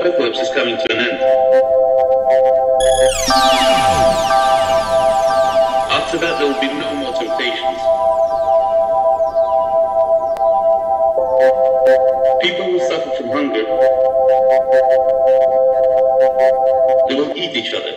apocalypse is coming to an end. After that, there will be no more temptations. People will suffer from hunger. They will eat each other.